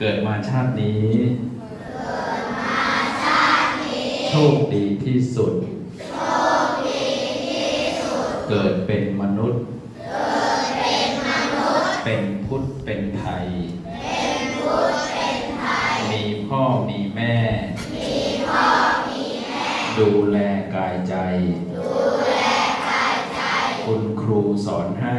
เกิดมาชาตินี้ โชคดีที่สุด เกิดเป็นมนุษย์ เป็นพุทธเป็นไทย มีพ่อมีแม่ ดูแลกายใจ คุณครูสอนให้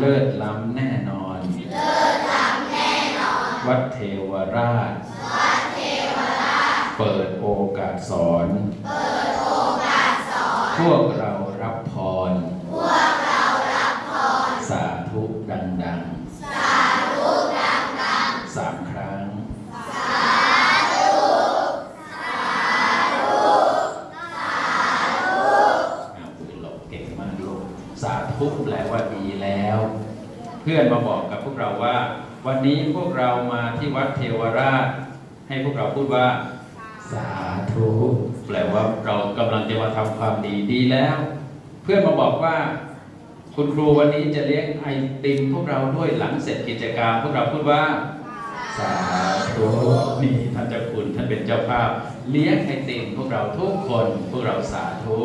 เลิศล้ำแน่นอน วัดเทวราชเปิดโอกาสสอน พวกเรารับพร สาธุดังๆ สามครั้ง เอาปืนหลบเก่งมากลูก สาธุแปลว่าดีแล้ว เพื่อนมาบอกกับพวกเราว่า วันนี้พวกเรามาที่วัดเทวราช ให้พวกเราพูดว่า สาธุแปลว่าเรากำลังจะมาทำความดีดีแล้ว เพื่อนมาบอกว่า คุณครูวันนี้จะเลี้ยงไอติมพวกเราด้วยหลังเสร็จกิจกรรมพวกเราพูดว่าสาธุนี่ท่านเจ้าคุณท่านเป็นเจ้าภาพ เลี้ยงไอติมพวกเราทุกคนพวกเราสาธุ